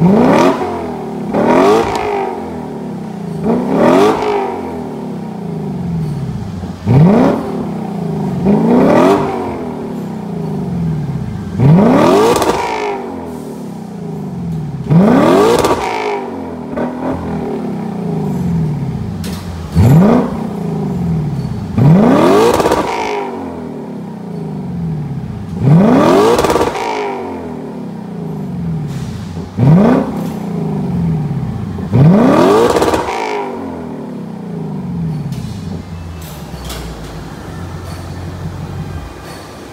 mm